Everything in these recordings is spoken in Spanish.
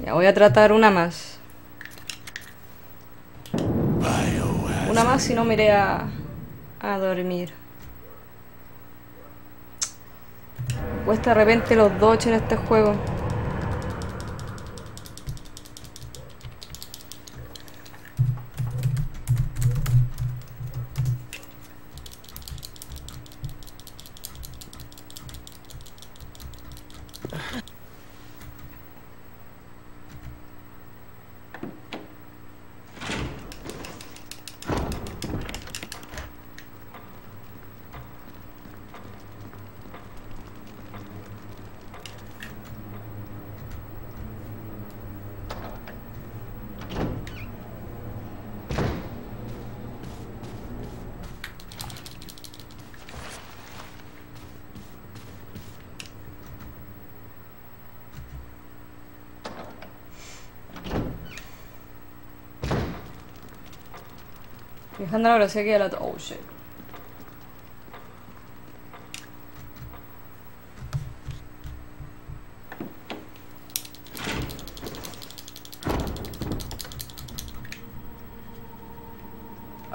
Ya voy a tratar una más. Una más y no me iré a, a dormir. Cuesta de repente los dodge en este juego. Fijando la velocidad que la... Oh, shit.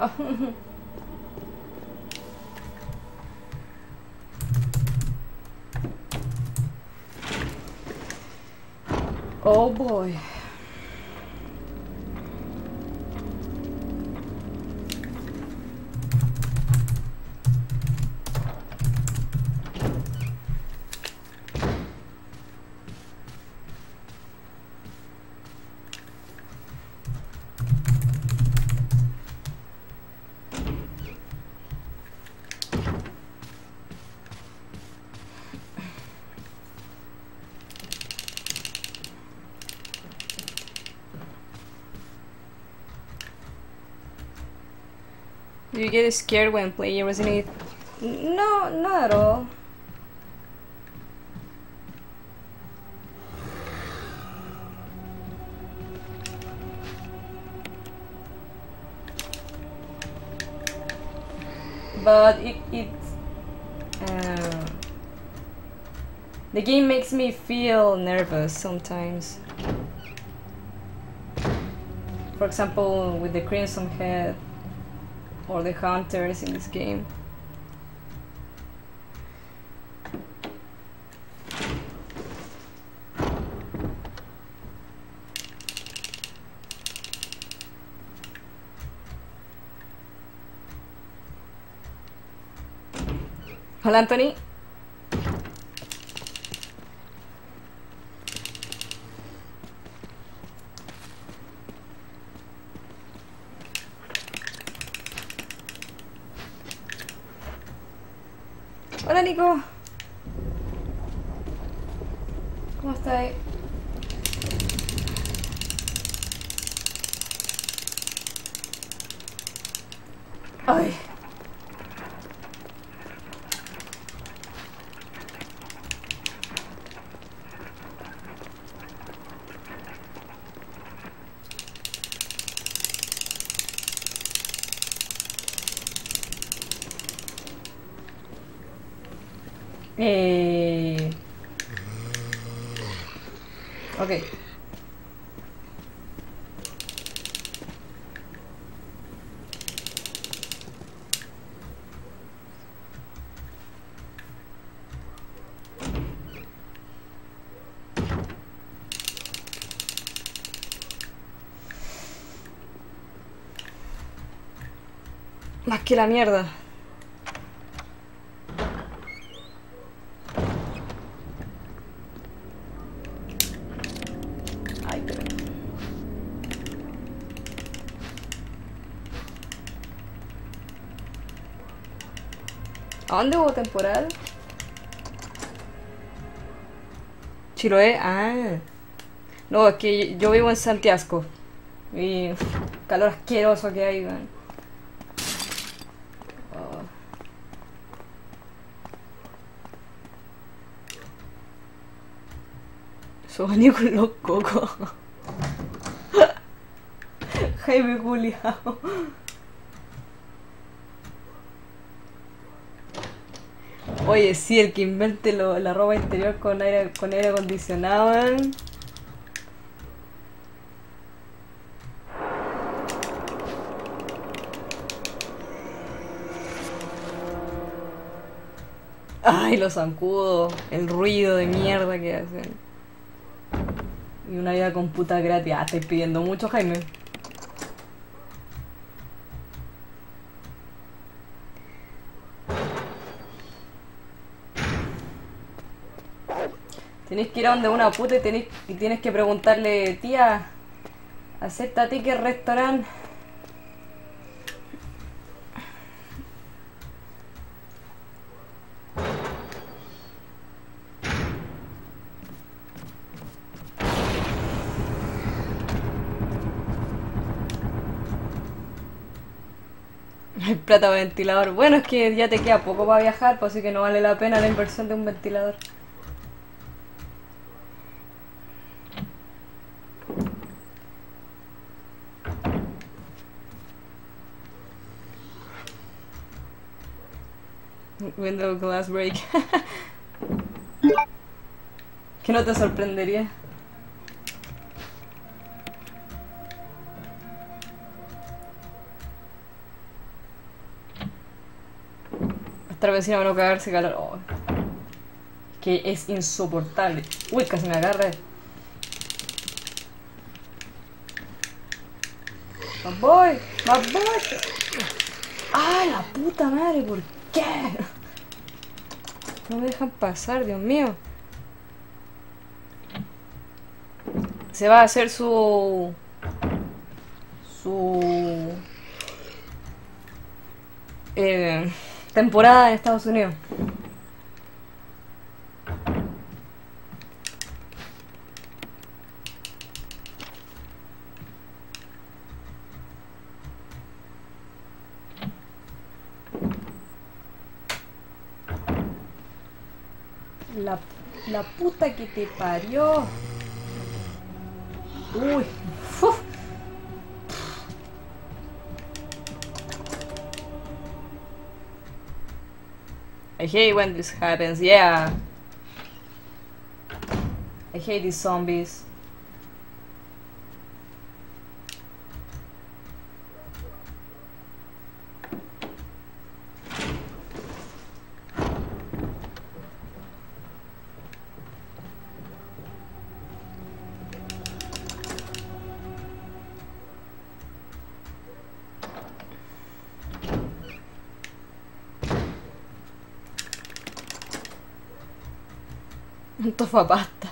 Oh. oh boy. You get scared when playing Resident Evil? No, not at all. But it, it uh, the game makes me feel nervous sometimes. For example, with the Crimson Head or the hunters in this game. Hola Anthony. Hola Nico. ¿Cómo estás? Ay. Eh... Ok. Más que la mierda. ¿A dónde hubo temporal? Chiloé, ah. No, es que yo vivo en Santiago. Y calor asqueroso que hay, man. Sobaní con los cocos. Jaime culiao. Oye, sí, el que invente lo, la ropa interior con aire, con aire acondicionado. ¿eh? Ay, los zancudos, el ruido de mierda que hacen. Y una vida con puta gratis. Ah, estáis pidiendo mucho, Jaime. Tenéis que ir a donde una puta y, tenéis, y tienes que preguntarle, tía, ¿acepta ticket restaurante? Hay plata ventilador. Bueno, es que ya te queda poco para viajar, pues así que no vale la pena la inversión de un ventilador. Window glass break. que no te sorprendería. Esta vecina va a no cagarse calor. Oh. Que es insoportable. Uy, casi me agarra. ¡Más voy! ¡Más voy! ¡Ah, la puta madre! ¿Por qué? No me dejan pasar, Dios mío. Se va a hacer su... Su... Eh, temporada en Estados Unidos. La, la puta que te parió. Uy. I hate when this happens, yeah. I hate these zombies. Un tofapasta.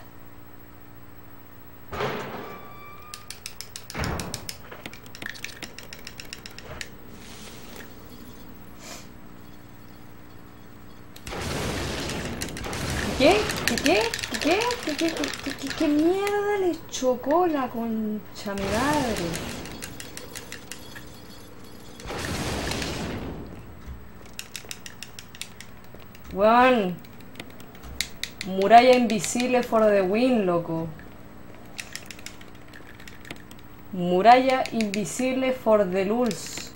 ¿Qué? ¿Qué? ¿Qué? ¿Qué? ¿Qué? ¿Qué? ¿Qué? ¿Qué? ¿Qué mierda le chocó la concha mi madre? Weón. Muralla invisible for the win, loco. Muralla invisible for the lulz.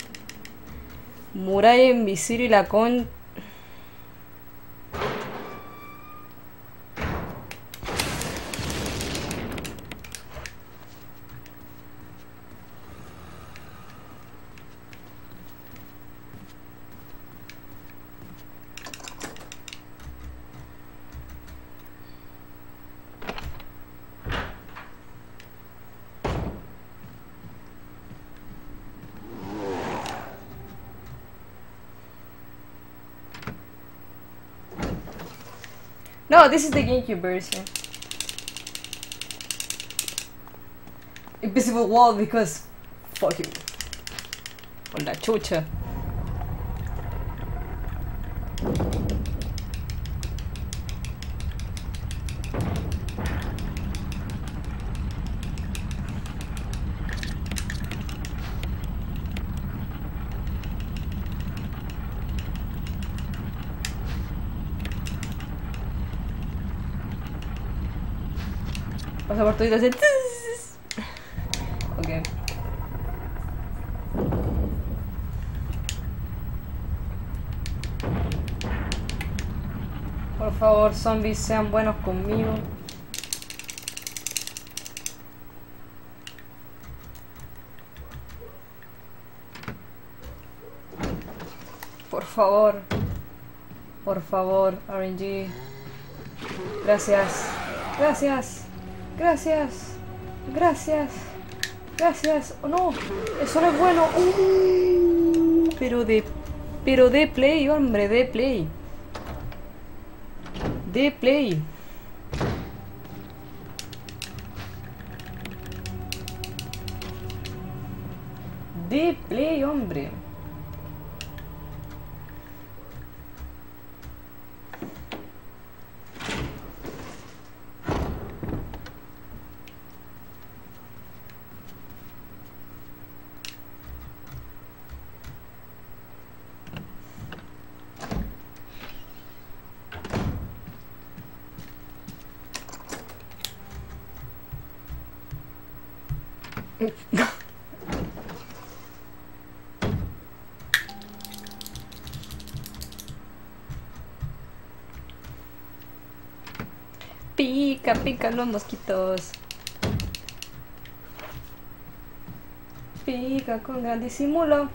Muralla invisible la con... No, this is the GameCube version. Invisible wall because fuck you. On la chucha. Hace... Ok. Por favor, zombies, sean buenos conmigo. Por favor. Por favor, RNG. Gracias. Gracias. Gracias. Gracias. Gracias. Oh no. Eso no es bueno. Uh, pero de. Pero de play, hombre, de play. De play. Pica, los mosquitos. Pica con gran disimulo.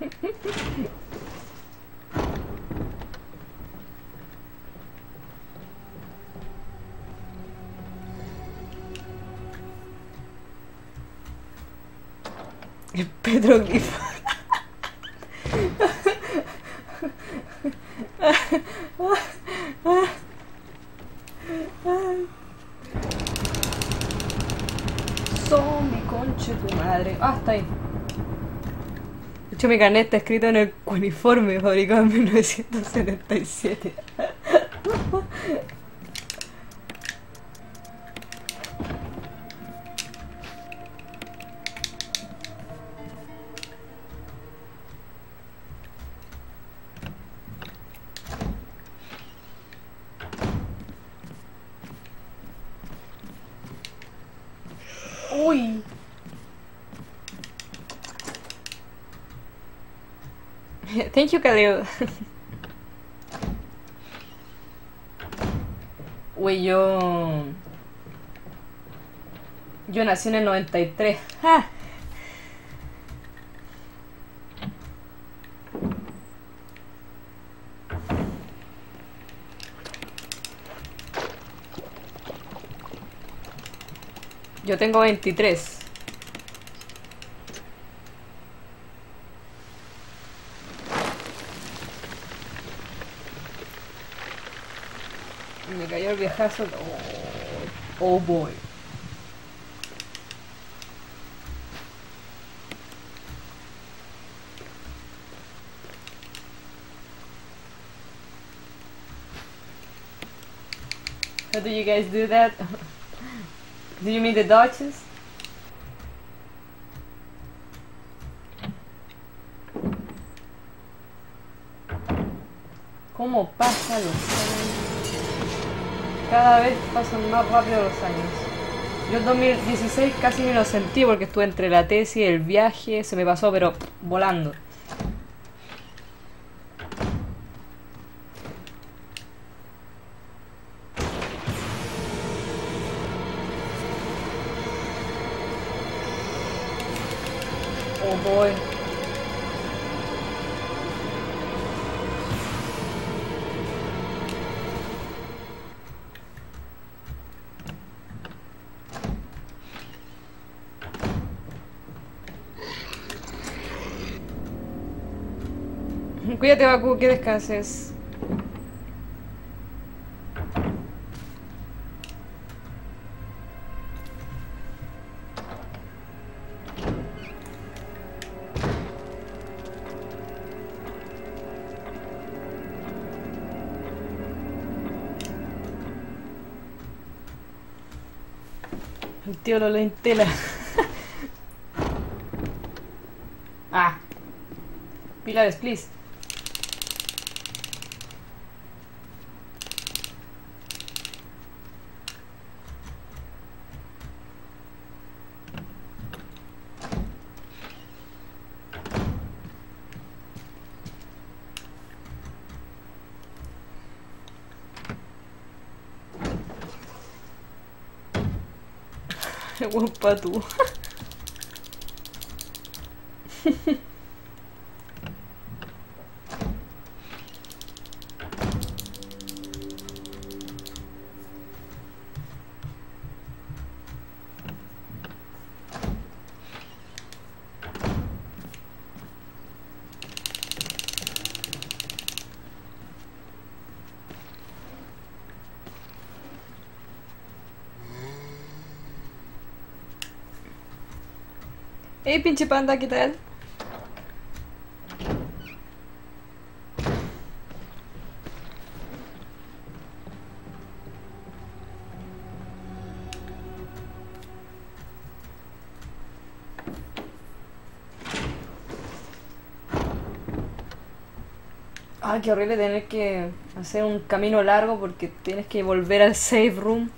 petroglifo. Zombie, conche tu madre. Ah, está ahí. De hecho, mi carnet está escrito en el uniforme fabricado en 1977. Thank you, Khalil. Yo... Yo nací en el 93. ¡Ah! Yo tengo 23. Oh, oh boy. How do you guys do that? Do you mean the Dodges? ¿Cómo pasan los? Cada vez pasan más rápido los años. Yo en 2016 casi ni lo sentí porque estuve entre la tesis el viaje, se me pasó pero volando. Cuídate, Baku, que descanses. El tío lo lentela. ah. Pilares, please. Buen patú. pinche panda, ¿qué tal? Ah, qué horrible tener que hacer un camino largo porque tienes que volver al save room.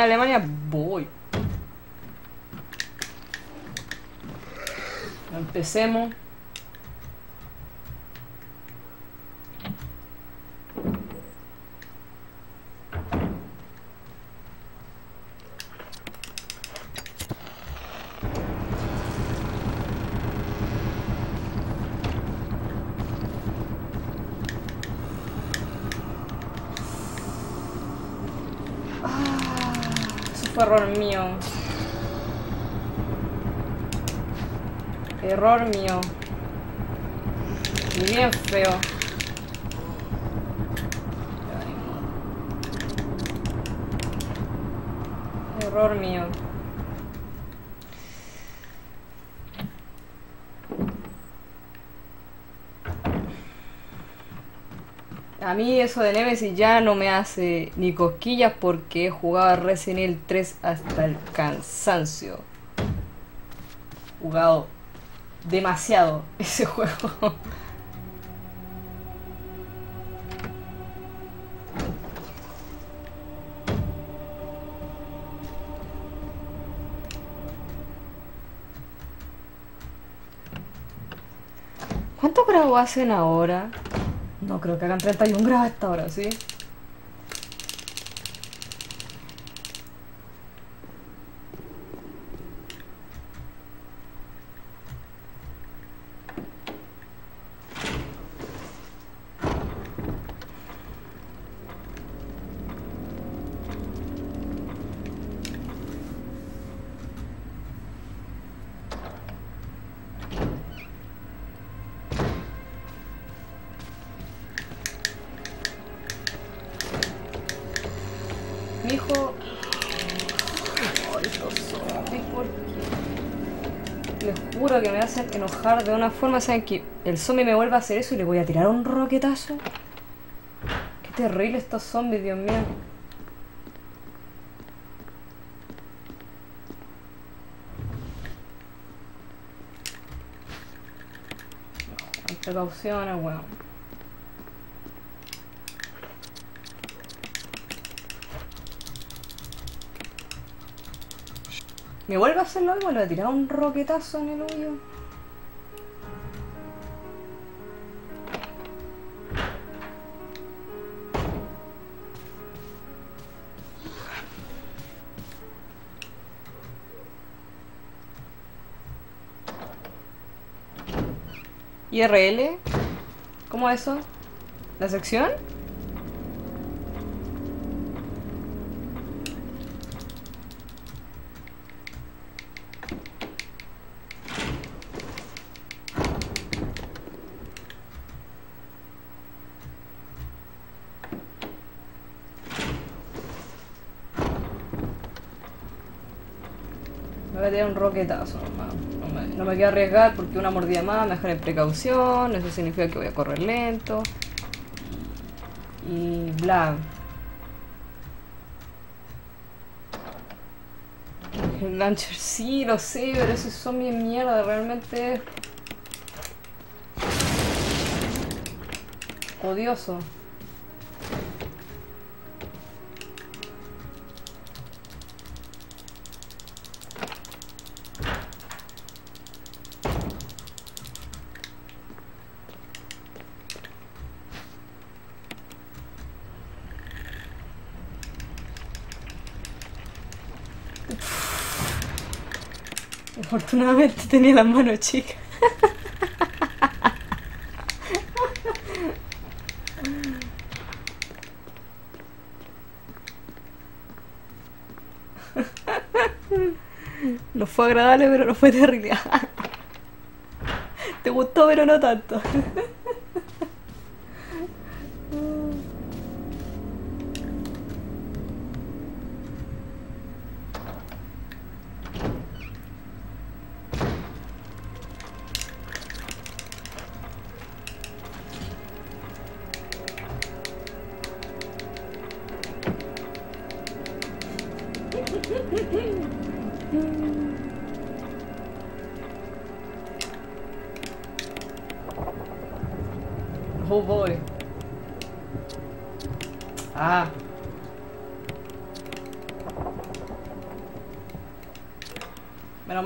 Alemania voy. Empecemos. Eso error mío. Error mío. Y bien feo. Error mío. A mí eso de Nemesis ya no me hace ni cosquillas porque he jugado Resident Evil 3 hasta el cansancio. Jugado demasiado ese juego. ¿Cuántos grados hacen ahora? No creo que hagan 31 grados hasta ahora, ¿sí? De una forma. Saben que el zombie me vuelve a hacer eso y le voy a tirar un roquetazo. Qué terrible estos zombies, Dios mío. Precauciones, weón. Me vuelve a hacer lo mismo, le voy a tirar un roquetazo en el hoyo. IRL, ¿cómo eso? ¿La sección? Me voy a tirar un roquetazo. No me, me quiero arriesgar porque una mordida más, mejor en precaución. Eso significa que voy a correr lento. Y bla. El launcher sí, lo sé, pero esos son mi mierda, realmente. Odioso. Afortunadamente tenía las manos chicas. No fue agradable, pero no fue terrible. Te gustó, pero no tanto.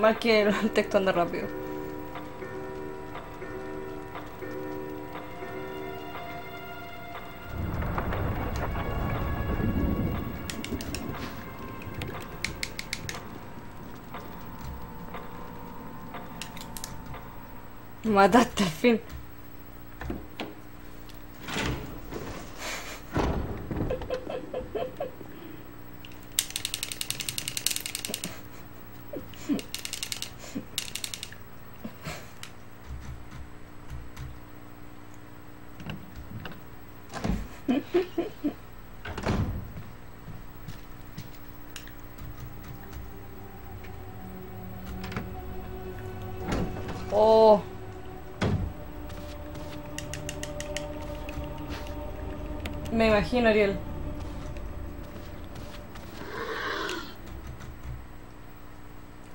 Mal que el texto anda rápido. Mataste al fin.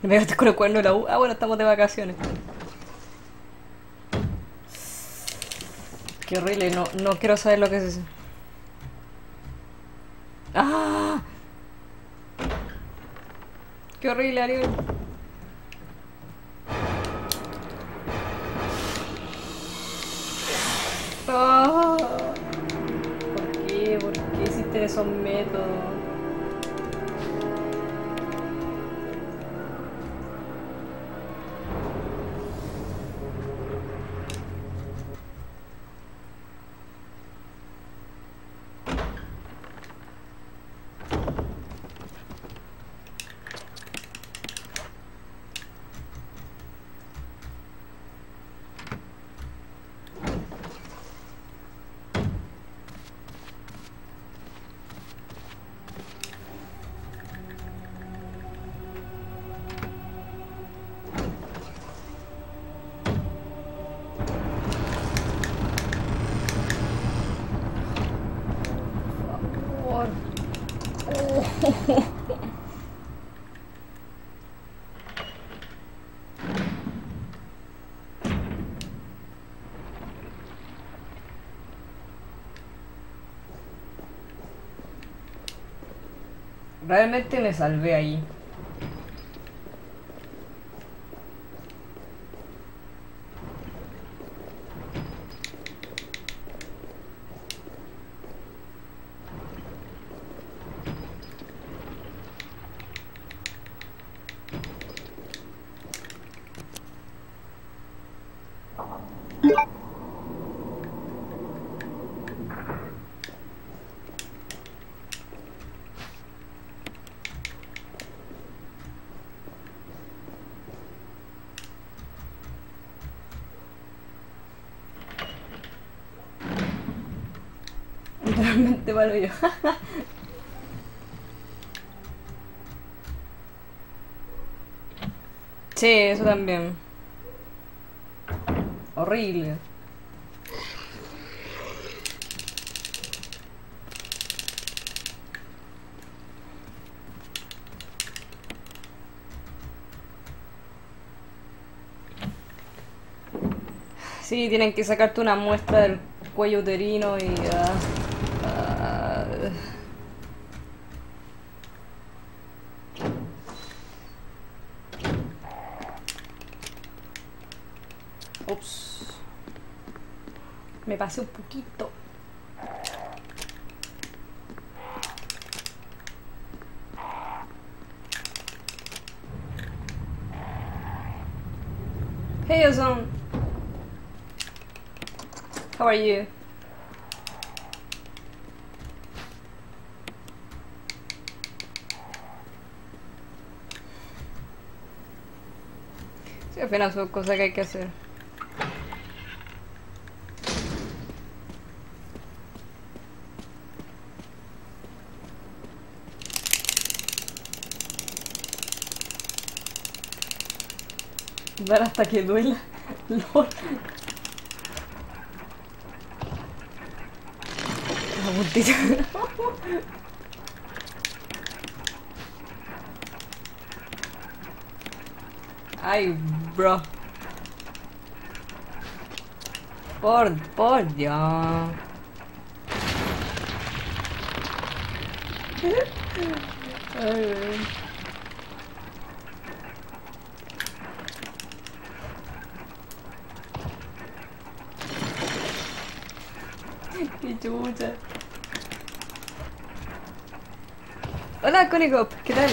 Me pegaste con el cuerno de la U. Ah, bueno, estamos de vacaciones. Qué horrible, no, no quiero saber lo que es eso. ¡Ah! Qué horrible, Ariel. Ah, ¿Por qué? ¿Por qué existen esos métodos? Realmente me salvé ahí. Yo. Sí, eso también. Horrible. Sí, tienen que sacarte una muestra del cuello uterino y... ah, ah, Ups. Me pasé un poquito. Hey Ozone. How are you? Sí, apenas son cosas que hay que hacer. Dar hasta que duela. Ay, bro. Por, por Dios. Güey. Qué chucha. Hola, Conigop, ¿qué tal?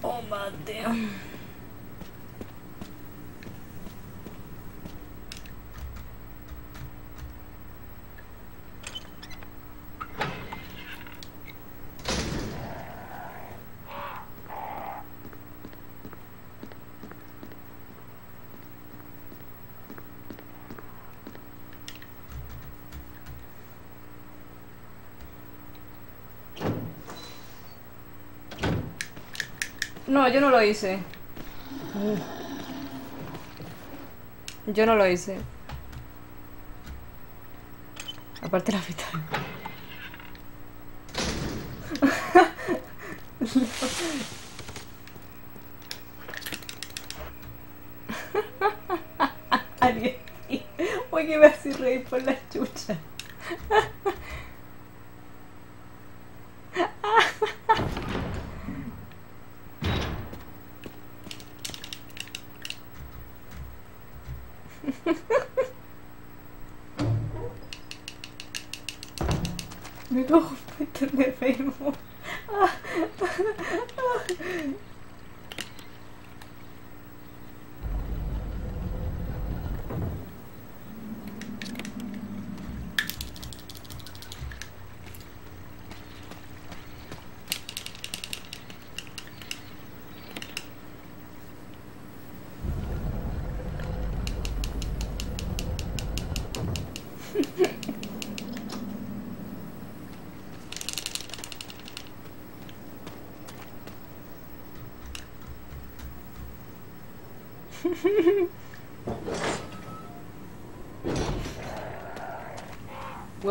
Oh, Mateo. Yo no lo hice. Yo no lo hice. Aparte la mitad. Alguien. Oye, me hace reír por la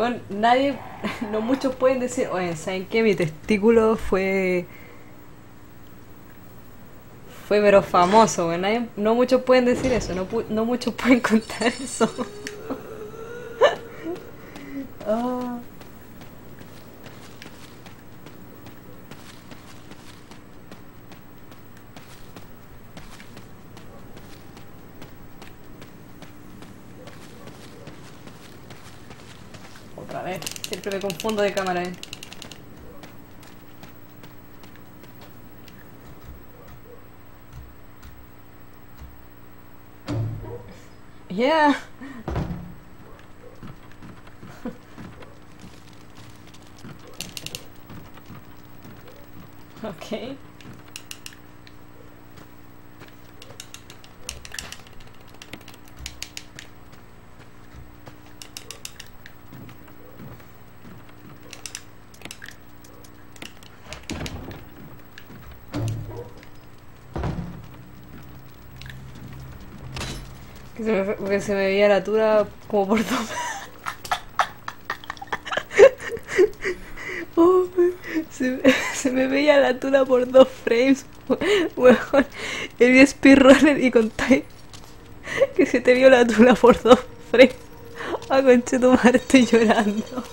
Bueno, nadie, no muchos pueden decir, oye, ¿saben qué? Mi testículo fue... Fue pero famoso, güey. Nadie- no muchos pueden decir eso, no, no muchos pueden contar eso. con fondo de cámara, eh. Yeah. okay. Que se me, veía la altura como por dos. Oh, se, me- veía la altura por dos frames. Weón, el speedrunner y contáis que se te vio la altura por dos frames. A conche tu madre estoy llorando.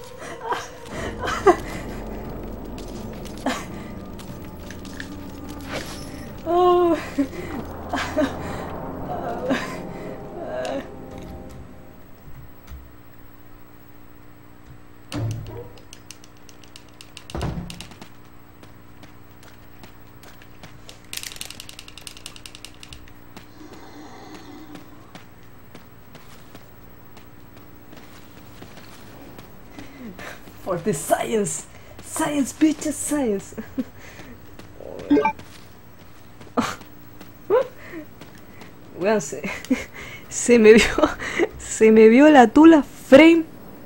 Se me vio. Se me vio la tula frame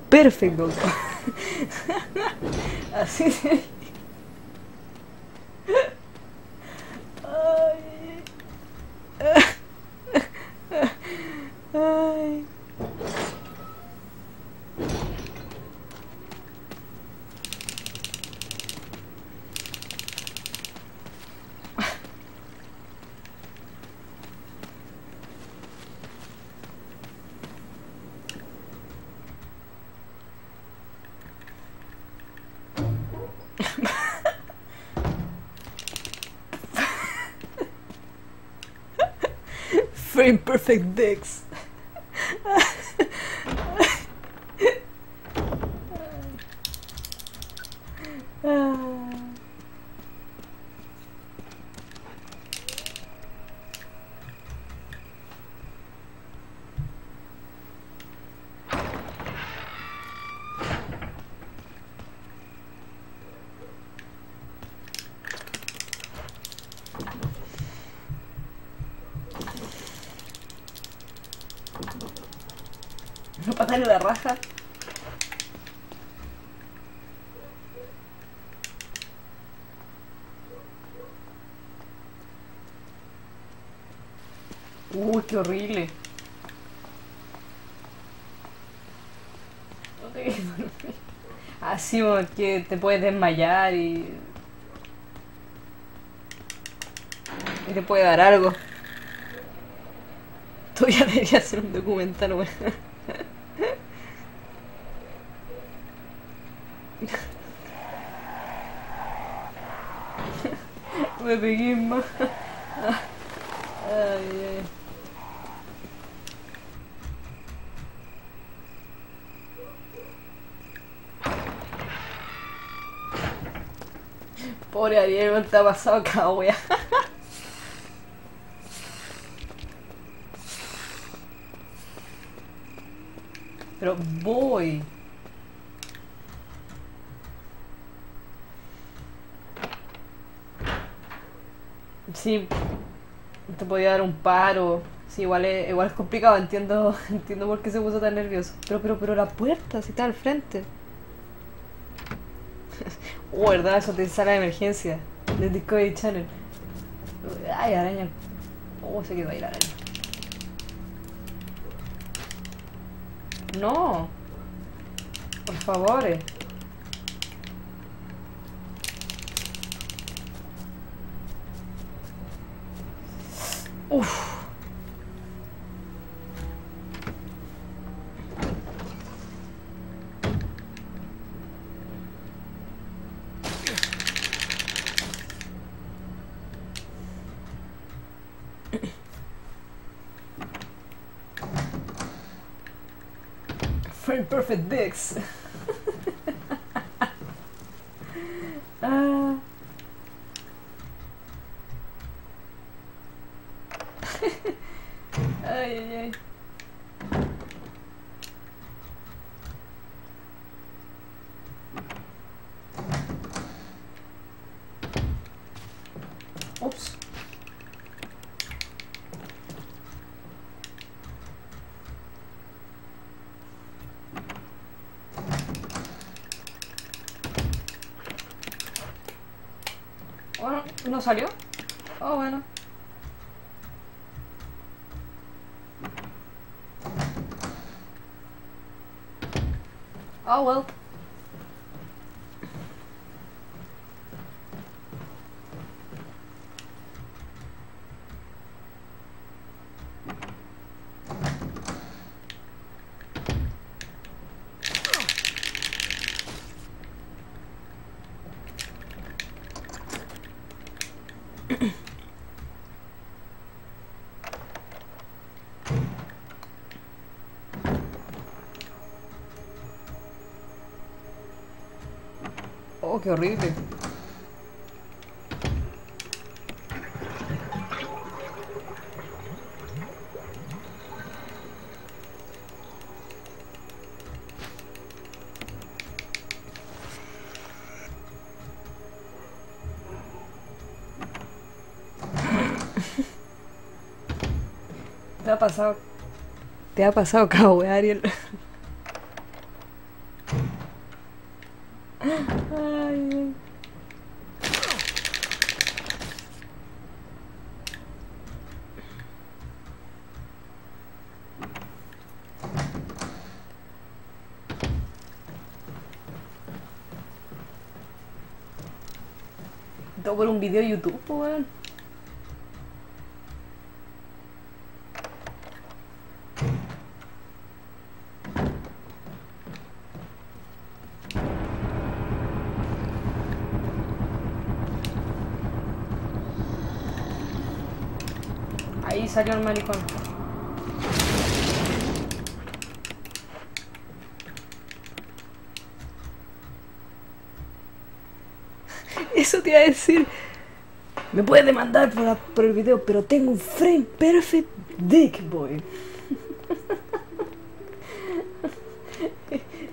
perfecto. Así se. Frame perfect dicks. Patarle la raja. Uy, qué horrible. Así que te puedes desmayar y. y te puede dar algo. Todavía debería hacer un documental, weón. Me pegué más. Te ha pasado acá, wea. Pero voy. Sí, te podía dar un paro. Sí, igual es, igual es complicado, entiendo, entiendo por qué se puso tan nervioso. Pero, pero, pero la puerta, si está al frente. Oh, verdad, eso te sala de emergencia. Del Discovery Channel. Ay, araña. Oh, se quedó ahí la araña. No. Por favor. Frame perfect dicks. ¿No salió? Oh, bueno. Oh, well. Oh, qué horrible. Te ha pasado. Te ha pasado, cabo, Ariel. Por un video de YouTube. Ahí salió el maricón. Eso te iba a decir. Me puedes demandar por, el video, pero tengo un frame perfect dick, boy.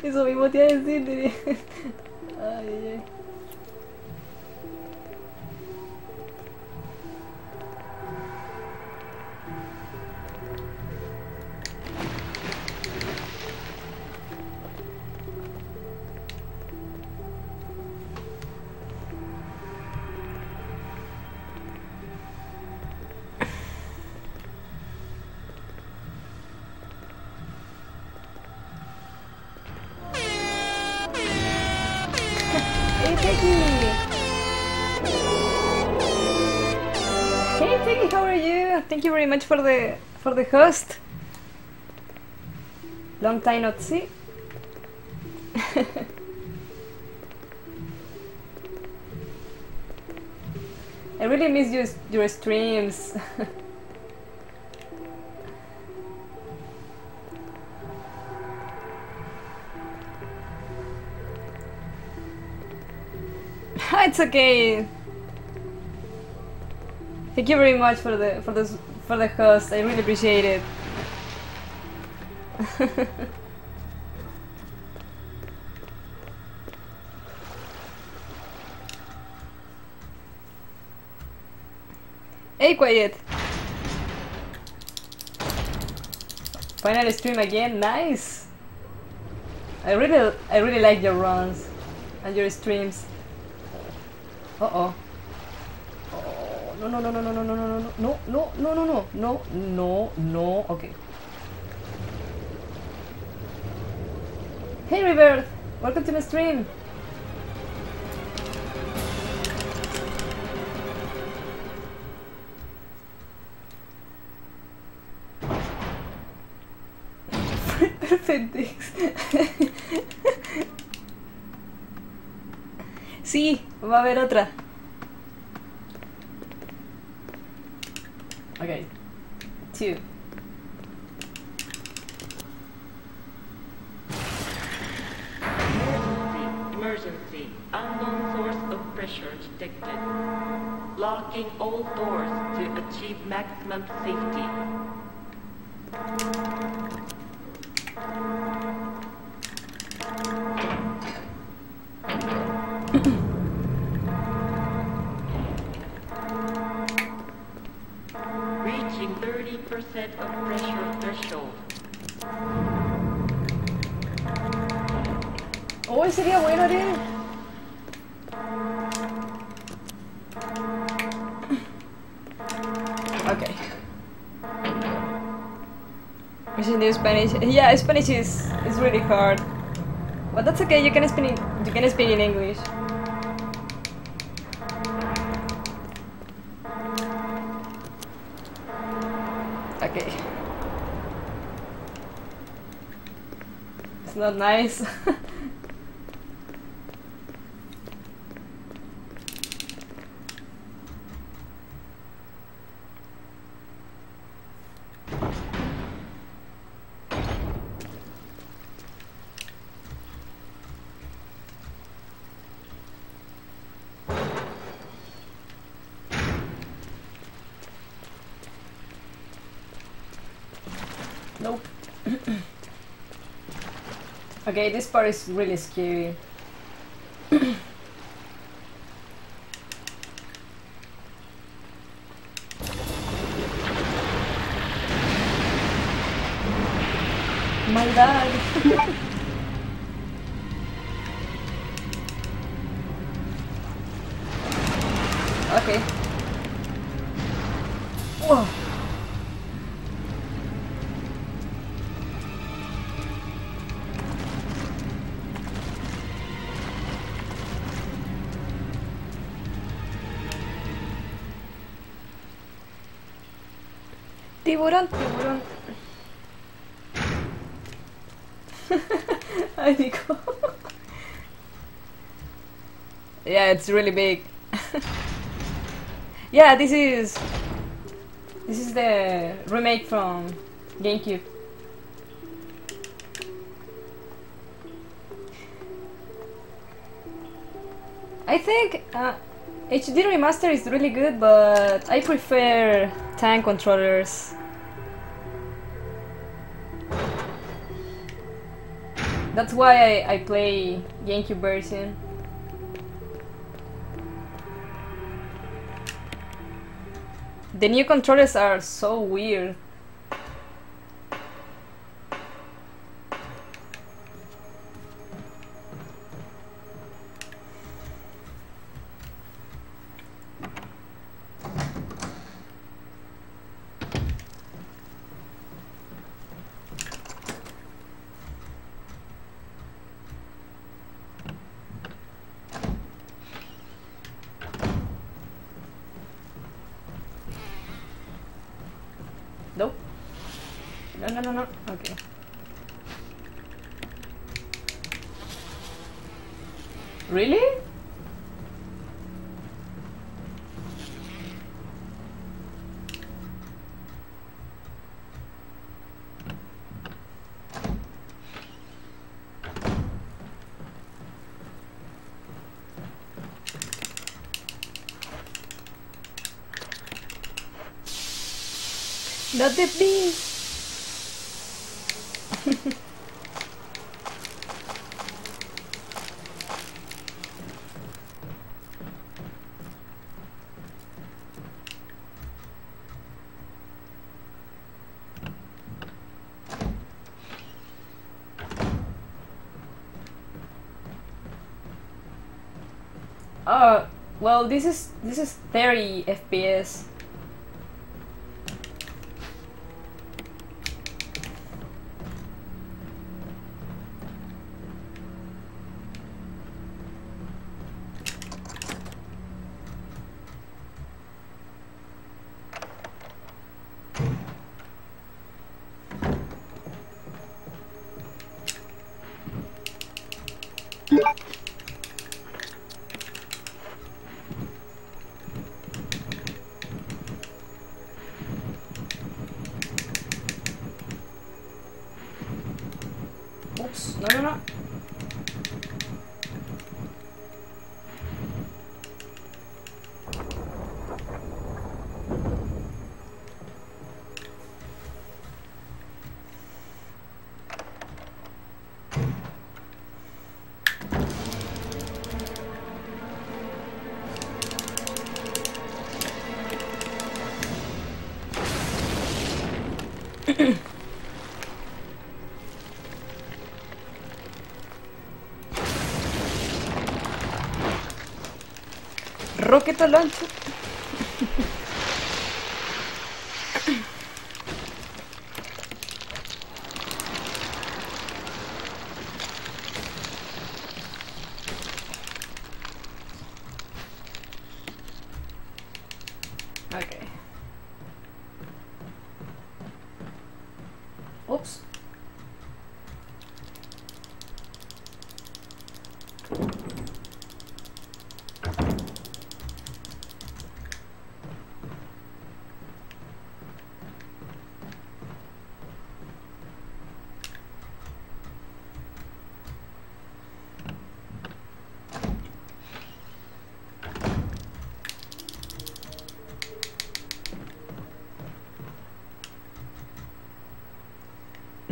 Eso mismo te iba a decir. Ay, ay, you? Thank you very much for the for the host. Long time not see. I really miss your your streams. it's okay. Thank you very much for the for this for the host. I really appreciate it. hey, quiet. Final stream again. Nice. I really I really like your runs and your streams. Uh oh. Oh, no, no, no, no, no, no, no, no, no, no, no, no, no, no, no, no, okay. Hey, Rebirth! Welcome to my stream! Sí, va a haber otra. Ok. Two. Emergency. Unknown source of pressure detected. Locking all doors to achieve maximum safety. reaching 30% of pressure threshold. Oh, sería bueno, Ariel. Okay. Which is new Spanish. Yeah, Spanish is, is really hard. But that's okay, you can speak you can speak in English. Not nice. Nope. Okay, this part is really scary. Tiburón, tiburón. Ay, Nico. yeah, it's really big. yeah, this is this is the remake from GameCube. I think uh, HD remaster is really good, but I prefer tank controllers. That's why I, I play GameCube version. The new controllers are so weird. Nope. No, no, no, no. Okay. Really? Not the bees. Oh, well, this is this is 30 FPS. Rocket launcher. Ok.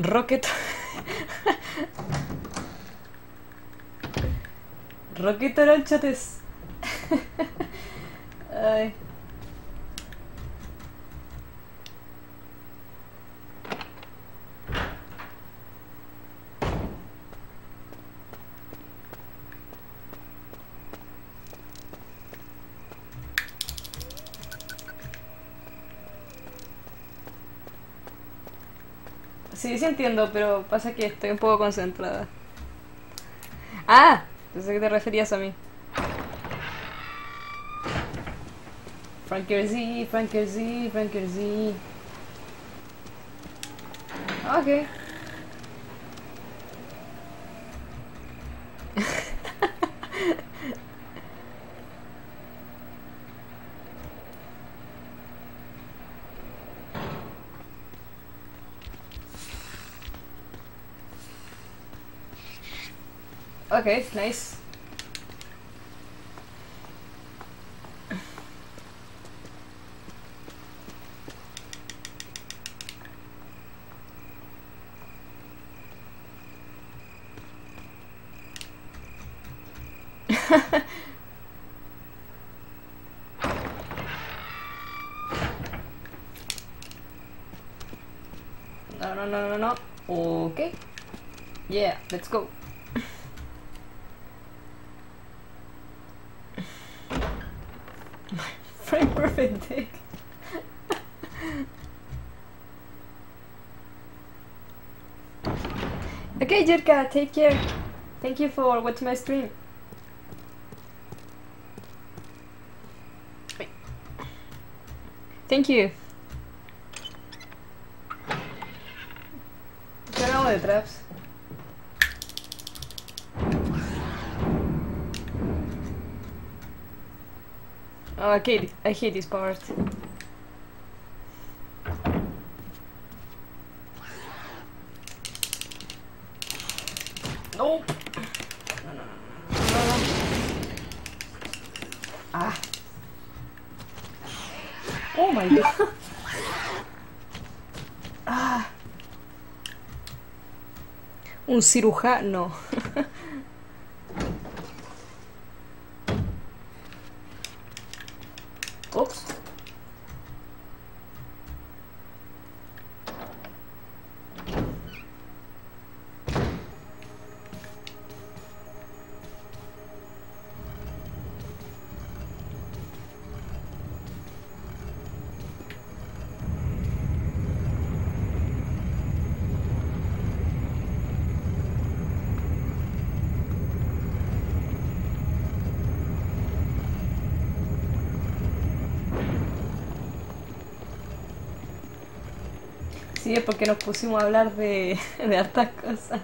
Rocket. Rocket Aranchates. Ay. Sí, sí entiendo, pero pasa que estoy un poco concentrada. Ah, pensé que te referías a mí. Franker Z, Franker Z, Franker Z. Ok. Okay, nice. no, no, no, no, no. Okay. Yeah, let's go. Dick. okay, Jirka, take care. Thank you for watching my stream. Thank you. ¿Qué hago de traps? I hate, I hate this part. Nope. No. Ah. Oh my god. Ah. Un cirujano. Sí, es porque nos pusimos a hablar de, de hartas cosas.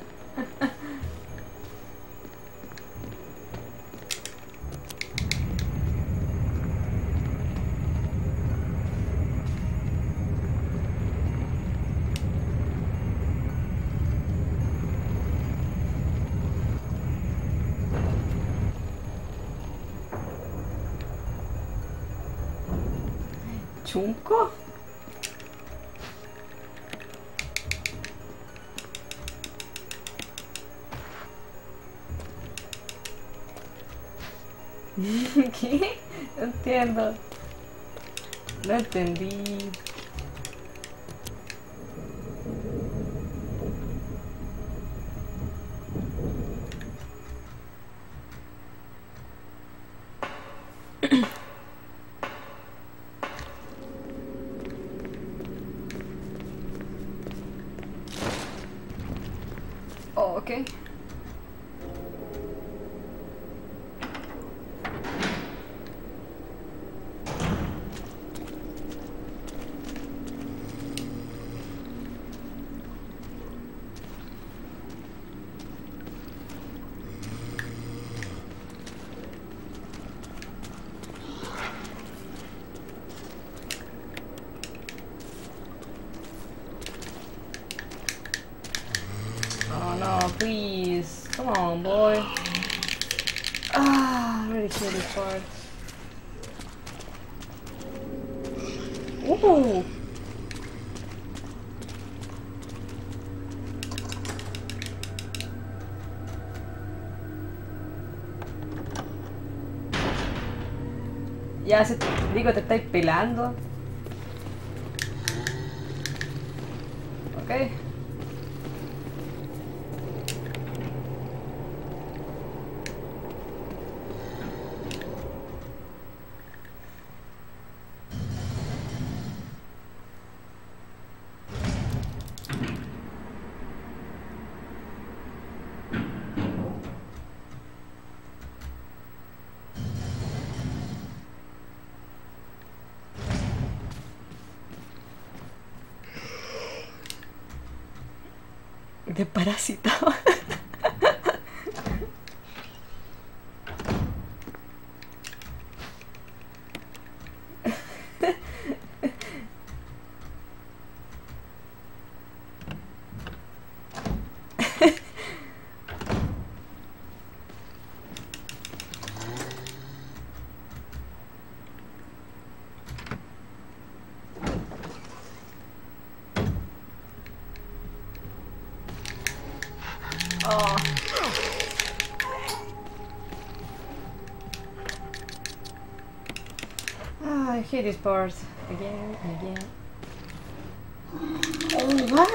¿Chunco? No entendí. Oh, okay. boy. Ah, I already killed this part. Ooh! Ya te estáis pelando. De parásito. This part. Again and again. Oh, what?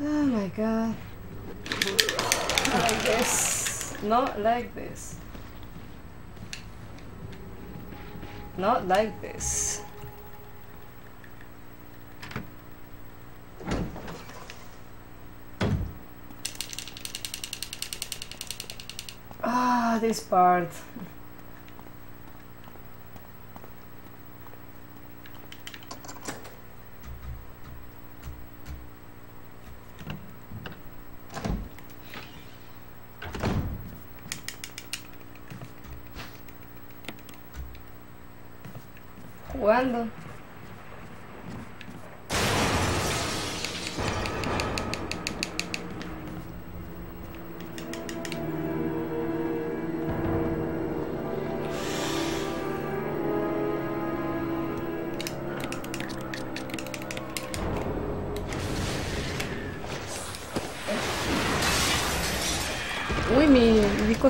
Oh my god. Not like this. Not like this. Not like this. Ah, this part.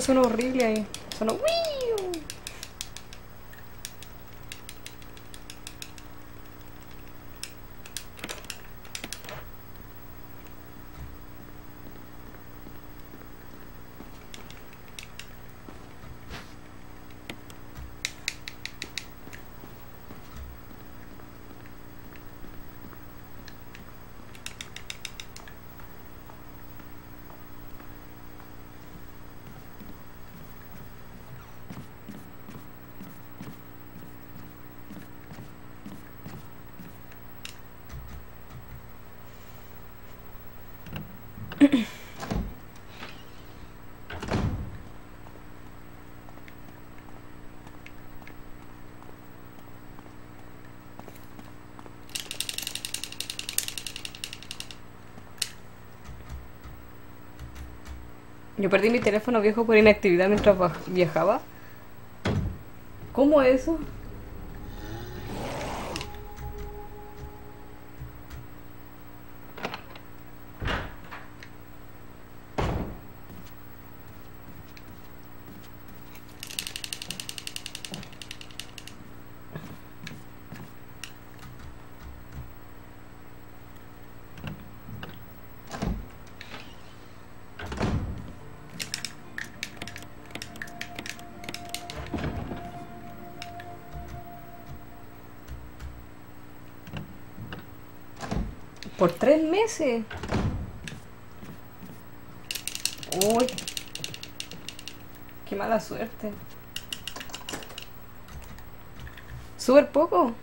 Suena horrible ahí. Suena... ¡Wiu! Yo perdí mi teléfono viejo por inactividad mientras viajaba. ¿Cómo eso? Por tres meses. Uy. Qué mala suerte. Súper poco.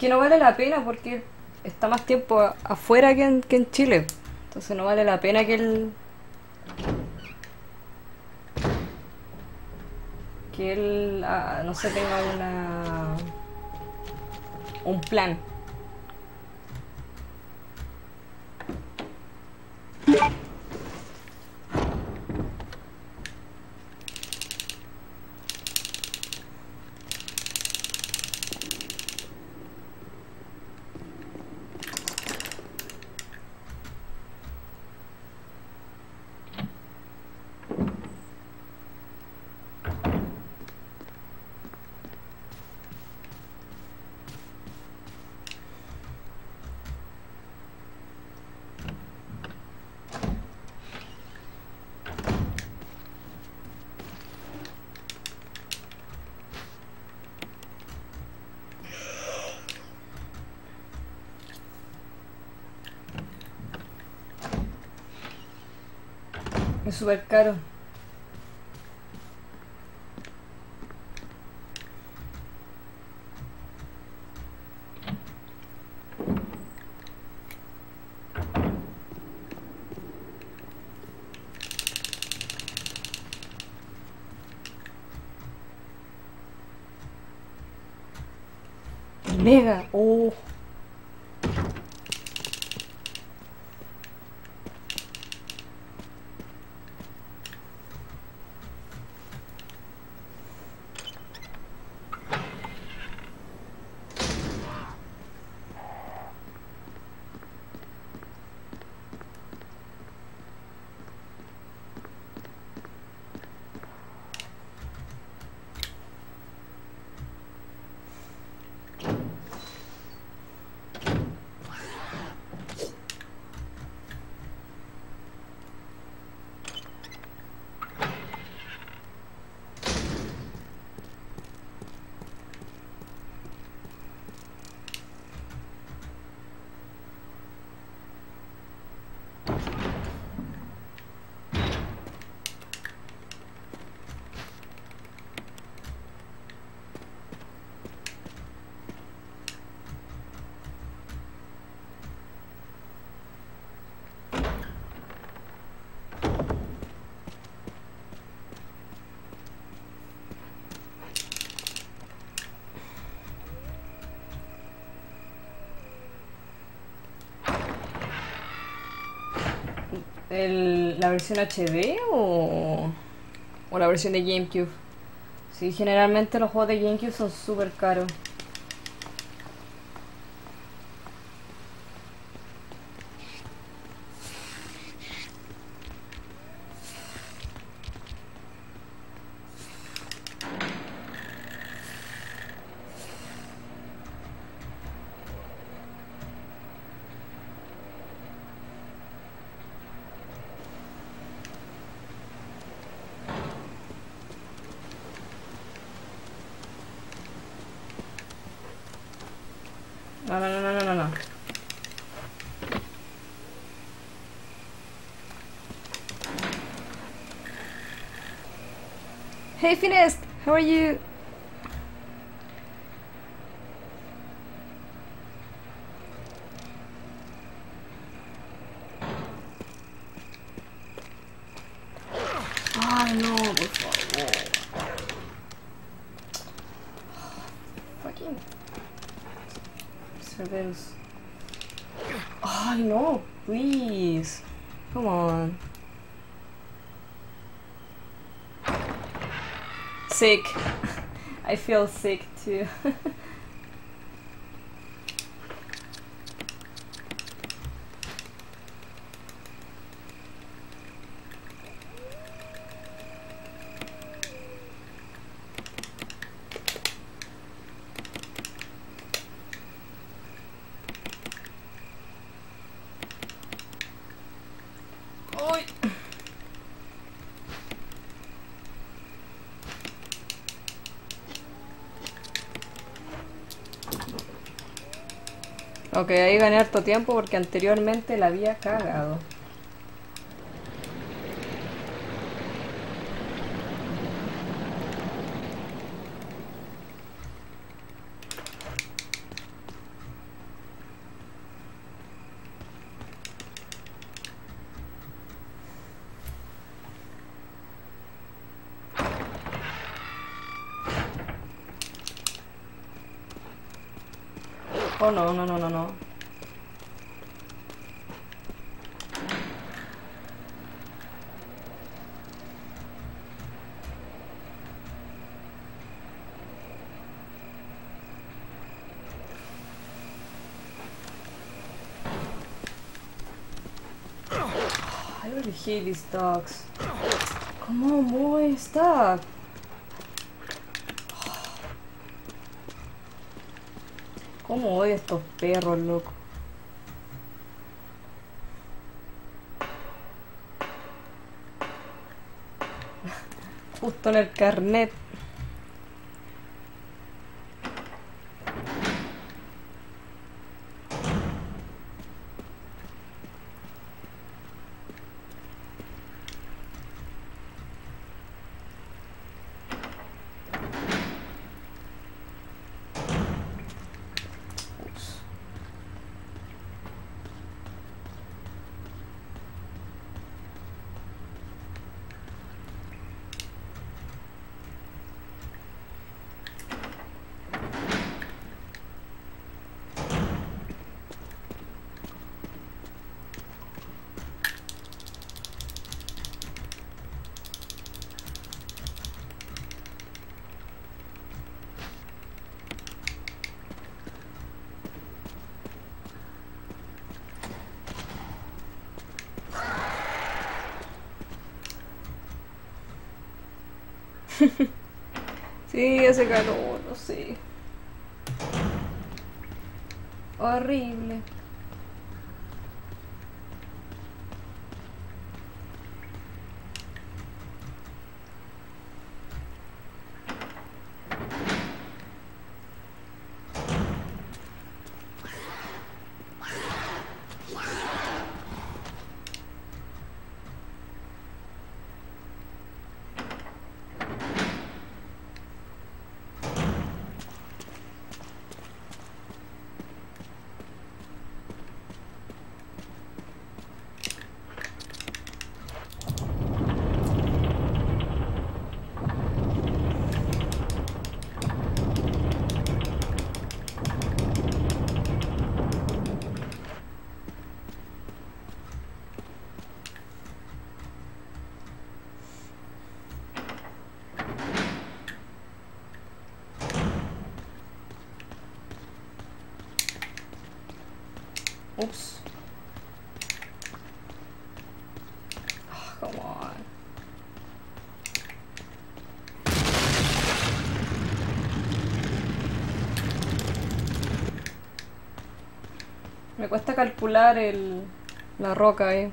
Que no vale la pena porque está más tiempo afuera que en, que en Chile. Entonces no vale la pena que él... Que él, ah, no sé, tenga una... Un plan. Súper caro. Mega, oh. El- ¿La versión HD o, o la versión de GameCube? Sí, generalmente los juegos de GameCube son súper caros. No, no, no, no, no, no, no. Hey Finest, how are you? Ay, no, por favor. Fucking Cerberus. Ay, no, please. Come on. Sick. I feel sick too. tener harto tiempo porque anteriormente la había cagado. Oh, no, no, no, no, no. Hate these dogs. Come on, boy, stop. ¿Cómo odio estos perros, loco? Justo en el carnet. Ups. Sí, ese calor, sé. Horrible. Oops. Oh, come on. Me cuesta calcular el, la roca ahí.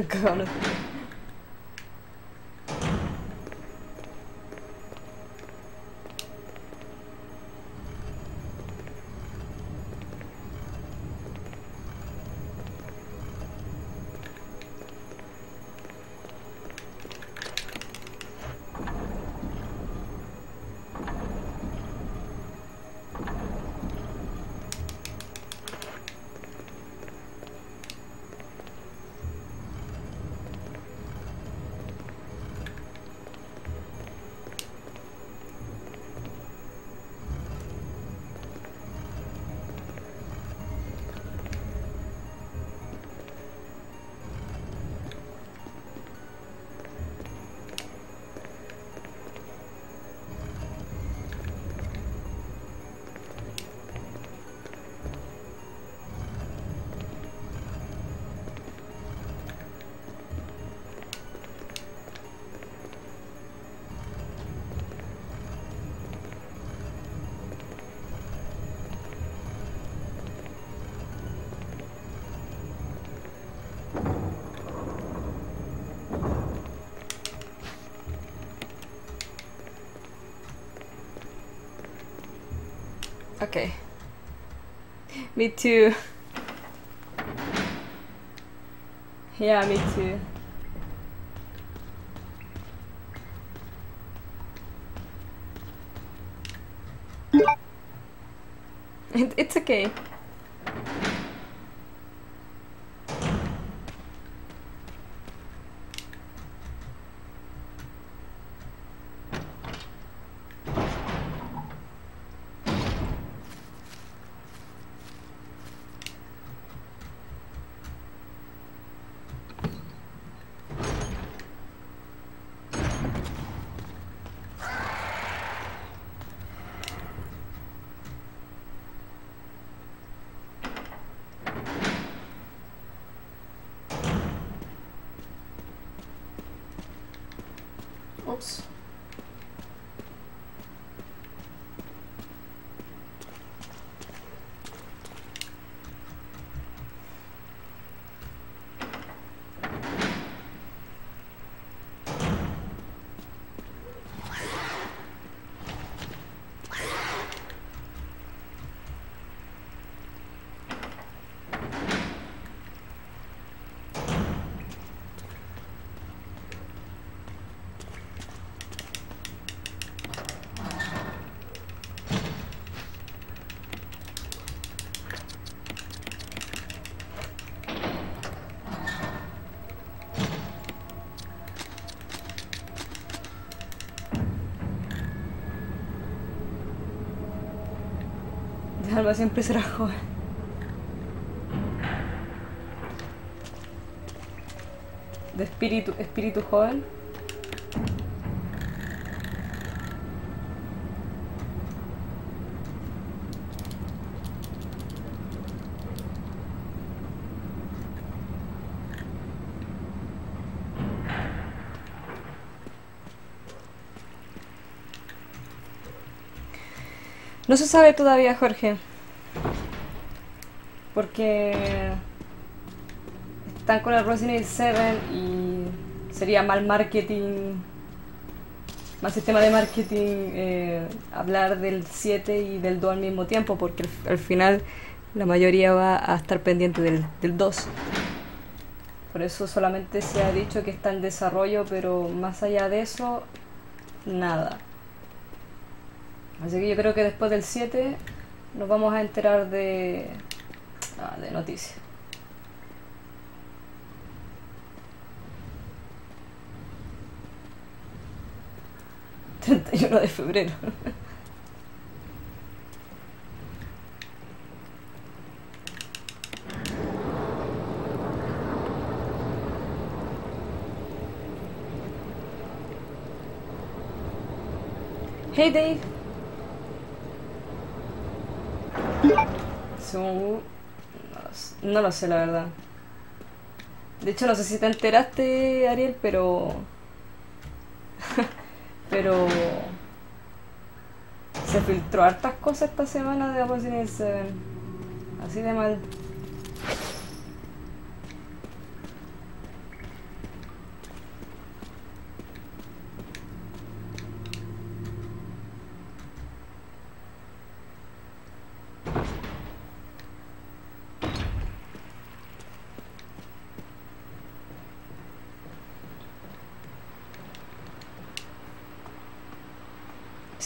Tan cagados. Me too. Yeah, me too. It, it's okay. Alma siempre será joven. De espíritu, espíritu joven. No se sabe todavía, Jorge. Porque están con el Resident Evil 7 y sería mal marketing, mal sistema de marketing eh, hablar del 7 y del 2 al mismo tiempo, porque al, al final la mayoría va a estar pendiente del, del 2. Por eso solamente se ha dicho que está en desarrollo, pero más allá de eso, nada. Así que yo creo que después del 7 nos vamos a enterar de, ah, de noticias. ...31 de febrero. Hey Dave. Según- No lo sé- la verdad. De hecho, no sé si te enteraste, Ariel, pero... pero... Se filtró hartas cosas esta semana de 7. Así de mal.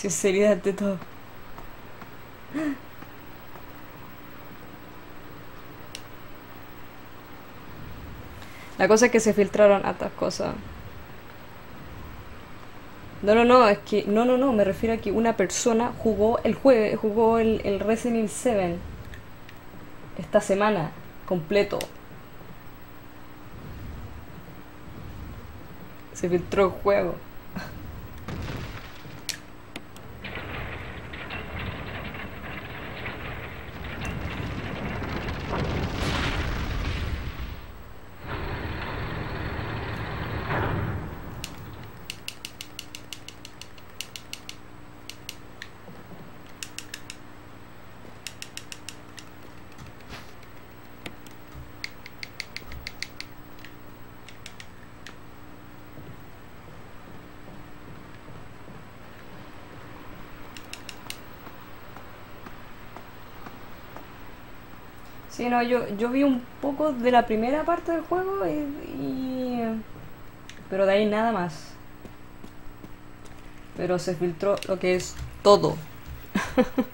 Sinceridad de todo. La cosa es que se filtraron hartas cosas. No, no, no, es que. No, no, no, me refiero a que una persona jugó el jueves, jugó el, el Resident Evil 7 esta semana, completo. Se filtró el juego. Sí, no, yo, yo vi un poco de la primera parte del juego y, y- Pero de ahí nada más. Pero se filtró lo que es todo.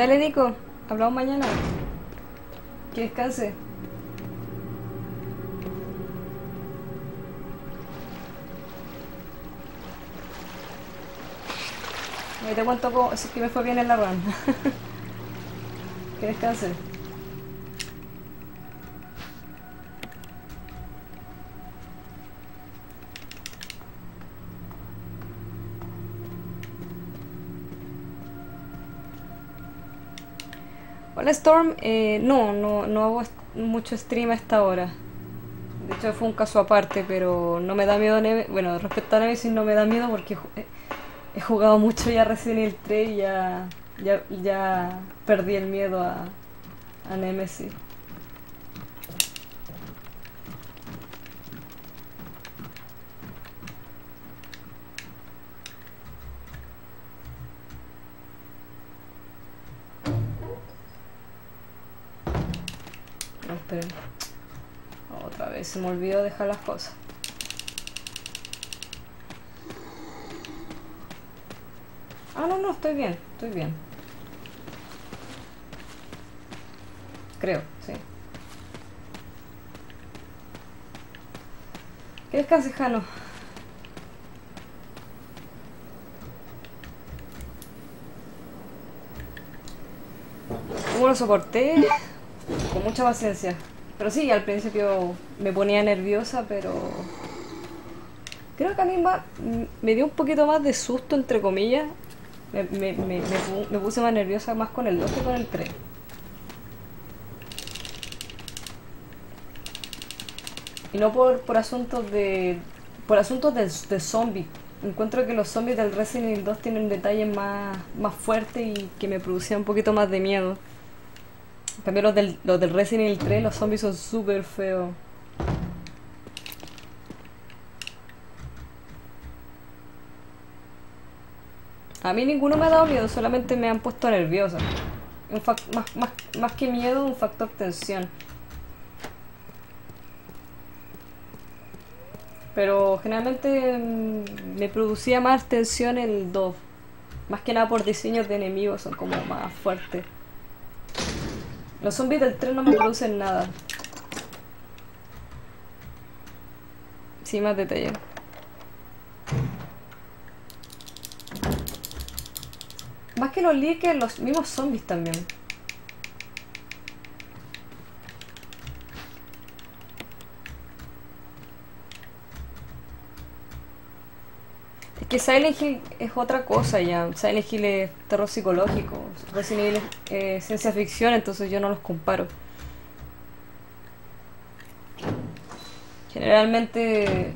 Dale, Nico. Hablamos mañana. Que descanse. Ahí te cuento cómo, si es que me fue bien en la que descanse. Storm, eh, no, no, no hago mucho stream a esta hora. De hecho fue un caso aparte, pero no me da miedo Neve. Bueno, respecto a Nemesis no me da miedo porque ju- he, jugado mucho ya Resident Evil 3 y ya, ya, ya perdí el miedo a, a Nemesis. No, esperen. Otra vez se me olvidó dejar las cosas. Ah, no, no, estoy bien, estoy bien. Creo, sí. Que descanse, Jano. ¿Cómo lo soporté? Con mucha paciencia. Pero sí, al principio me ponía nerviosa, pero... Creo que a mí ma- m- me dio un poquito más de susto, entre comillas. Me, me- me- me puse más nerviosa más con el 2 que con el 3. Y no por, por asuntos de... Por asuntos de, de zombies. Encuentro que los zombies del Resident Evil 2 tienen detalles más, más fuertes y que me producían un poquito más de miedo. Cambio los del, los del Resident Evil 3, los zombies son súper feos. A mí ninguno me ha dado miedo, solamente me han puesto nerviosa. Más, más, más que miedo, un factor tensión. Pero generalmente mm, me producía más tensión el 2. Más que nada por diseños de enemigos, son como más fuertes. Los zombies del tren no me producen nada. Sí, más detalle. Más que los leakers, los mismos zombies también. Que Silent Hill es otra cosa ya. Silent Hill es terror psicológico. Resident Evil es ciencia ficción, entonces yo no los comparo. Generalmente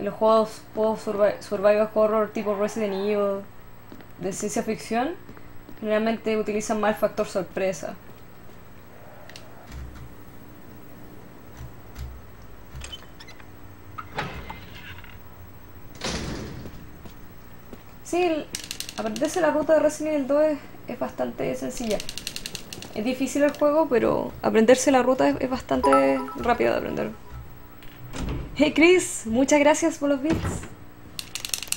los juegos, juegos survi- survival horror tipo Resident Evil de ciencia ficción generalmente utilizan más factor sorpresa. Aprenderse la ruta de Resident Evil 2 es, bastante sencilla. Es difícil el juego, pero aprenderse la ruta es, es bastante rápido de aprender. Hey Chris, muchas gracias por los bits.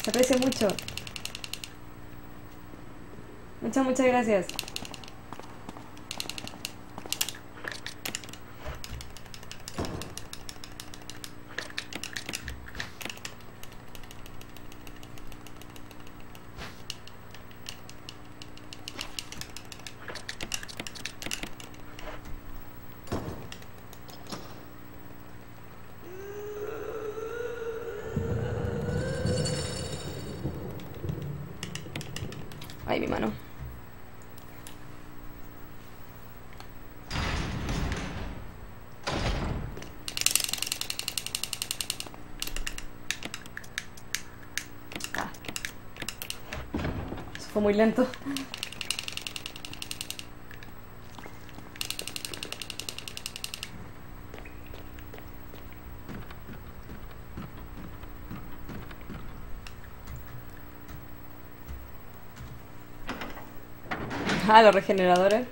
Se aprecia mucho. Muchas, muchas gracias. Ay, mi mano. Muy lento. Ah, los regeneradores.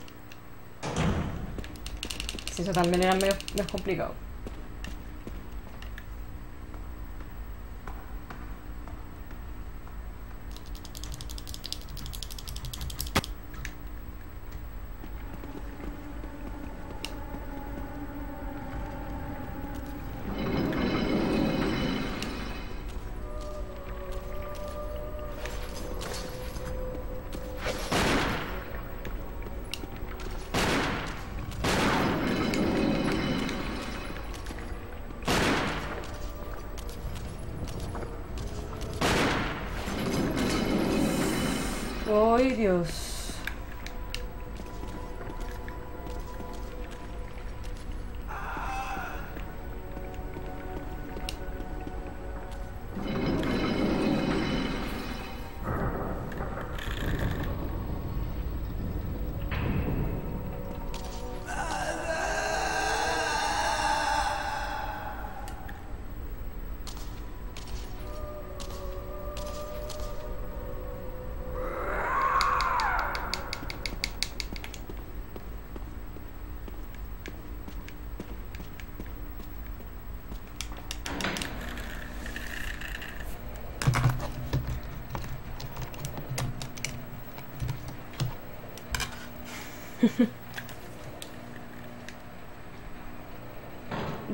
Sí, eso también era medio, medio complicado. ¡Ay,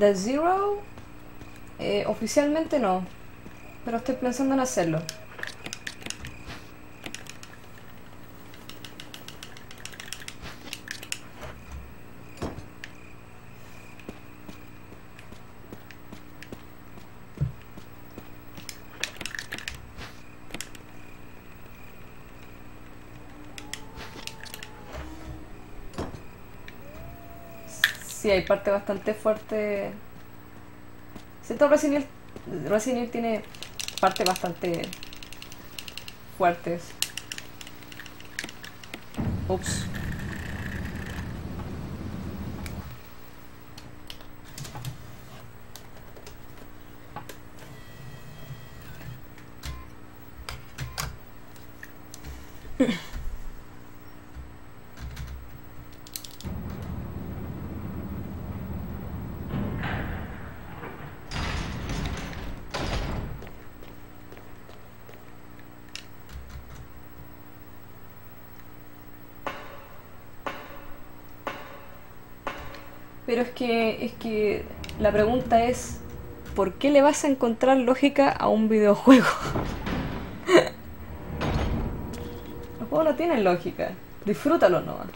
The Zero, eh, oficialmente no, pero estoy pensando en hacerlo. Sí, hay parte bastante fuerte. Siento Resident Evil, Resident tiene partes bastante fuertes. Ups. Pero es que, es que la pregunta es, ¿por qué le vas a encontrar lógica a un videojuego? Los juegos no tienen lógica, disfrútalo nomás.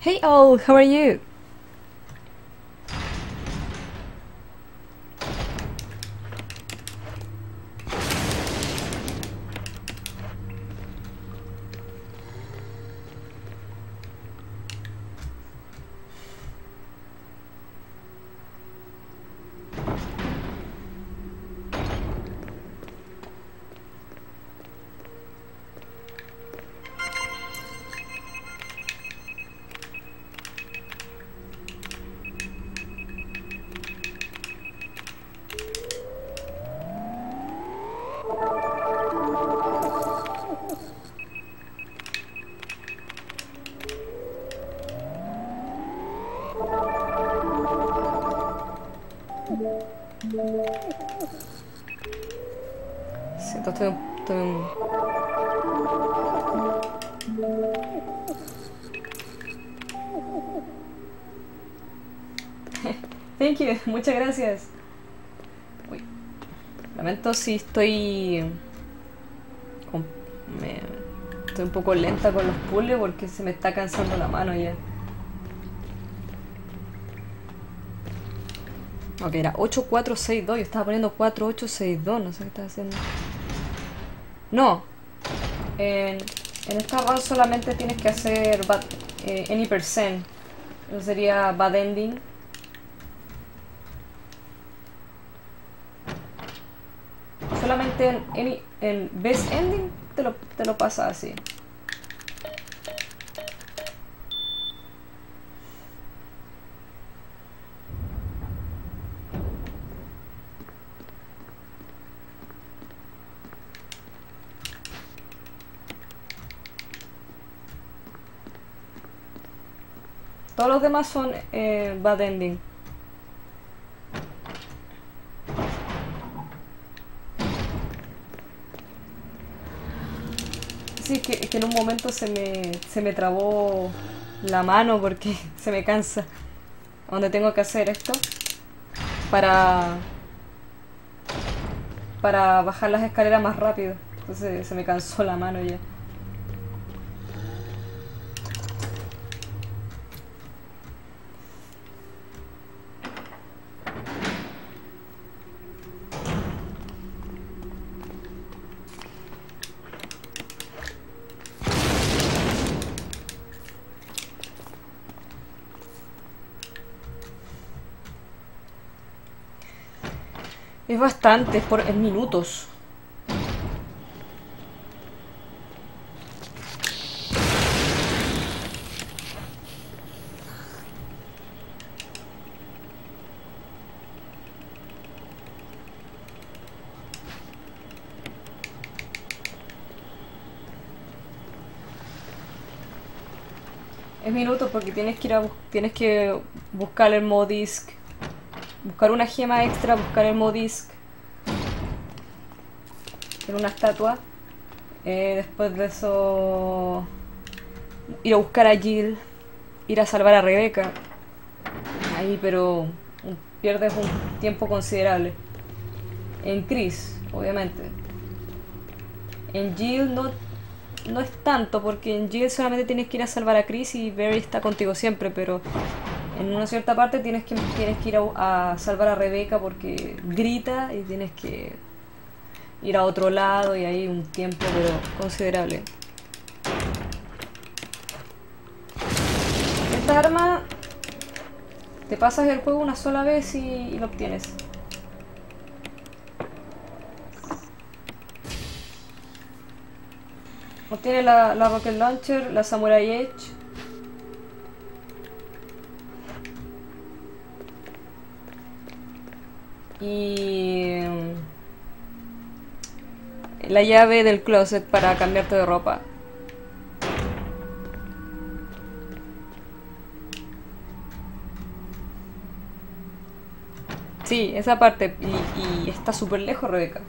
Hey all, how are you? Muchas gracias. Uy. Lamento si estoy. me- estoy un poco lenta con los puzzles porque se me está cansando la mano ya. Ok, era 8462. Yo estaba poniendo 4862. No sé qué estaba haciendo. No. En, esta run solamente tienes que hacer eh, any percent. Eso sería bad ending. Any- en best ending te lo, te lo pasa así. Todos los demás son eh, bad ending. Sí, es que, es que en un momento se me, se me trabó la mano porque se me cansa. Donde tengo que hacer esto para para bajar las escaleras más rápido. Entonces se me cansó la mano ya. Bastante, por en minutos. Es minutos porque tienes que ir a tienes que buscar el modisc, buscar una gema extra, buscar el modisc en una estatua. Eh, después de eso ir a buscar a Jill, ir a salvar a Rebeca. Ahí, pero pierdes un tiempo considerable. En Chris, obviamente. En Jill no, no es tanto, porque en Jill solamente tienes que ir a salvar a Chris y Barry está contigo siempre, pero en una cierta parte tienes que, tienes que ir a, salvar a Rebeca porque grita y tienes que ir a otro lado y hay un tiempo pero considerable. Esta arma te pasas el juego una sola vez y, y lo obtienes. Obtiene la Rocket Launcher, la Samurai Edge. Y mm, la llave del closet para cambiarte de ropa. Sí, esa parte. Y, y está súper lejos, Rebeca.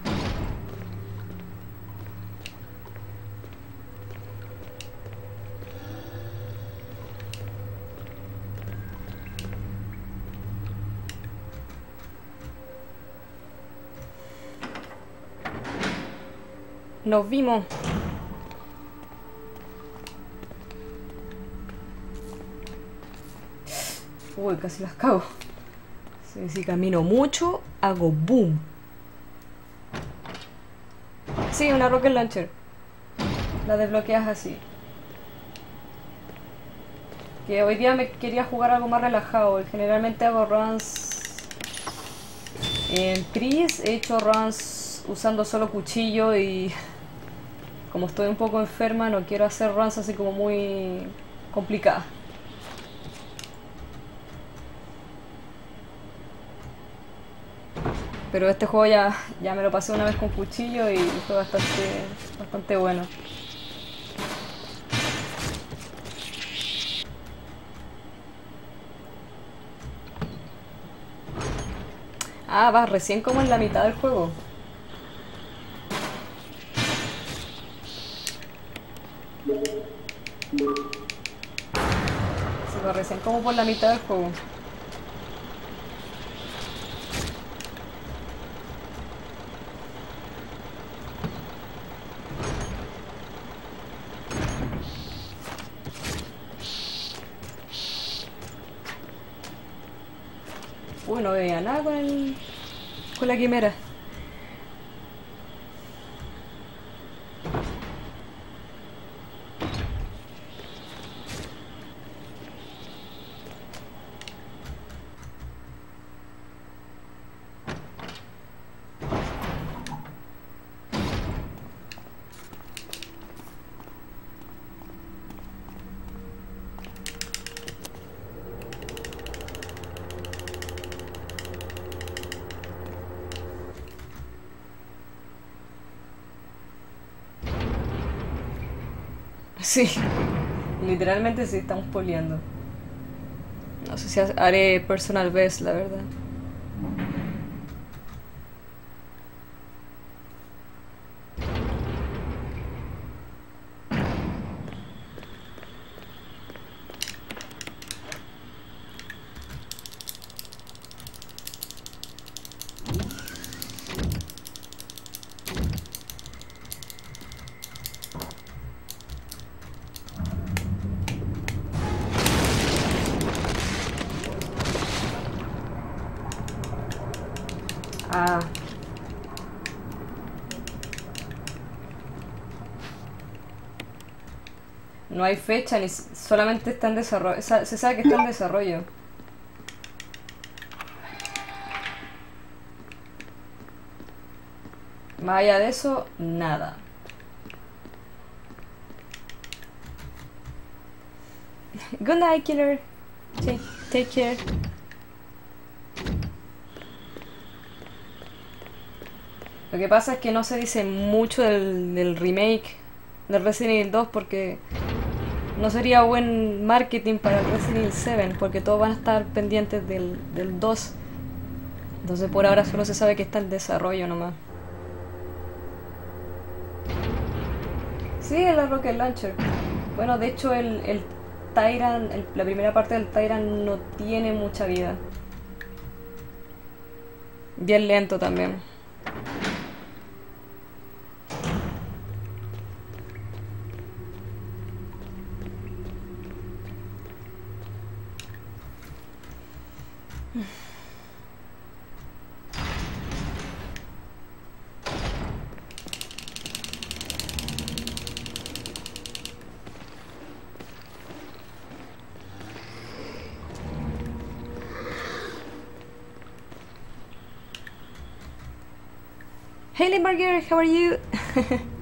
Nos vimos. Uy, casi las cago. Si camino mucho, hago boom. Sí, una rocket launcher. La desbloqueas así. Que hoy día me quería jugar algo más relajado. Generalmente hago runs en Chris. He hecho runs usando solo cuchillo y como estoy un poco enferma no quiero hacer runs así como muy complicadas. Pero este juego ya, ya me lo pasé una vez con cuchillo y fue bastante, bastante bueno. Ah, vas recién como en la mitad del juego. Recién como por la mitad del juego. Uy, no veía nada con el... con la quimera. Sí, literalmente sí, estamos poliando. No sé si ha- haré personal best, la verdad. Ah. No hay fecha, ni solamente está en desarrollo. sa- Se sabe que está en desarrollo. Más allá de eso, nada. Good night, killer. Take, take care. Lo que pasa es que no se dice mucho del, del remake del Resident Evil 2 porque no sería buen marketing para el Resident Evil 7 porque todos van a estar pendientes del, del 2. Entonces por ahora solo se sabe que está en desarrollo nomás. Sí, es la Rocket Launcher. Bueno, de hecho el, el el- la primera parte del Tyrant no tiene mucha vida. Bien lento también. Hey Limburger, how are you?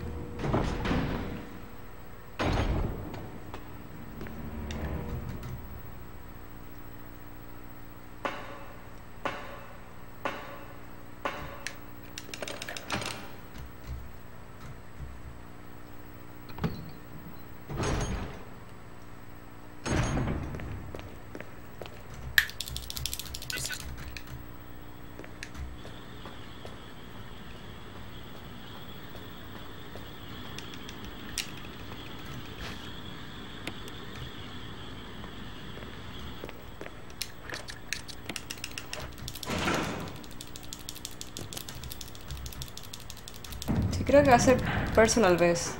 creo que va a ser personal best.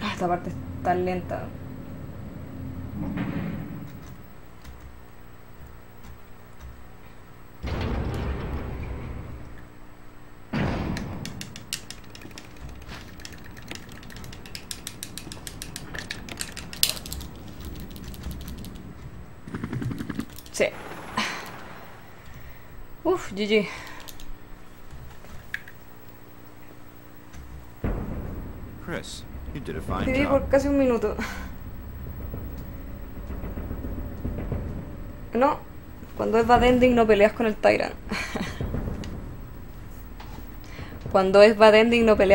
Ah, esta parte está lenta. Sí. Uf, GG. Chris, you did a fine Viví job. por casi un minuto. No, cuando es bad ending no peleas con el Tyrant. Cuando es bad ending no peleas